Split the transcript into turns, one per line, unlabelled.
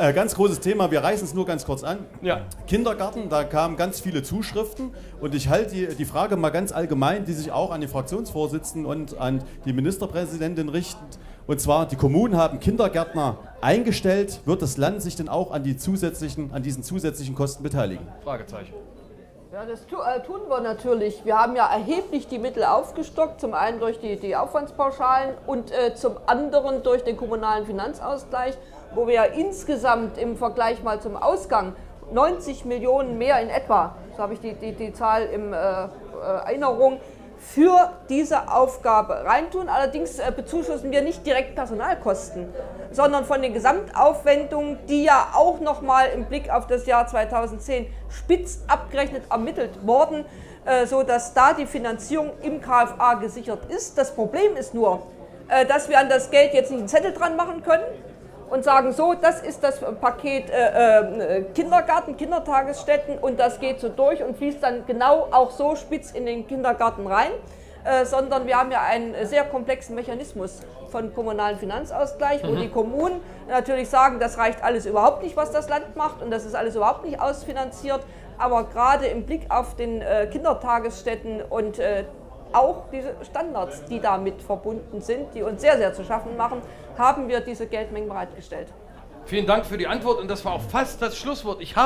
Äh, ganz großes Thema, wir reißen es nur ganz kurz an.
Ja.
Kindergarten, da kamen ganz viele Zuschriften und ich halte die, die Frage mal ganz allgemein, die sich auch an die Fraktionsvorsitzenden und an die Ministerpräsidentin richtet. Und zwar, die Kommunen haben Kindergärtner eingestellt. Wird das Land sich denn auch an, die zusätzlichen, an diesen zusätzlichen Kosten beteiligen?
Fragezeichen.
Ja, das äh, tun wir natürlich. Wir haben ja erheblich die Mittel aufgestockt, zum einen durch die, die Aufwandspauschalen und äh, zum anderen durch den kommunalen Finanzausgleich, wo wir ja insgesamt im Vergleich mal zum Ausgang 90 Millionen mehr in etwa, so habe ich die, die, die Zahl in äh, äh, Erinnerung, für diese Aufgabe reintun. Allerdings äh, bezuschussen wir nicht direkt Personalkosten, sondern von den Gesamtaufwendungen, die ja auch nochmal im Blick auf das Jahr 2010 spitz abgerechnet ermittelt wurden, äh, sodass da die Finanzierung im KFA gesichert ist. Das Problem ist nur, äh, dass wir an das Geld jetzt nicht einen Zettel dran machen können, und sagen so, das ist das Paket äh, äh, Kindergarten, Kindertagesstätten und das geht so durch und fließt dann genau auch so spitz in den Kindergarten rein. Äh, sondern wir haben ja einen sehr komplexen Mechanismus von kommunalen Finanzausgleich, wo mhm. die Kommunen natürlich sagen, das reicht alles überhaupt nicht, was das Land macht und das ist alles überhaupt nicht ausfinanziert. Aber gerade im Blick auf den äh, Kindertagesstätten und äh, auch diese Standards, die damit verbunden sind, die uns sehr, sehr zu schaffen machen, haben wir diese Geldmengen bereitgestellt.
Vielen Dank für die Antwort und das war auch fast das Schlusswort. Ich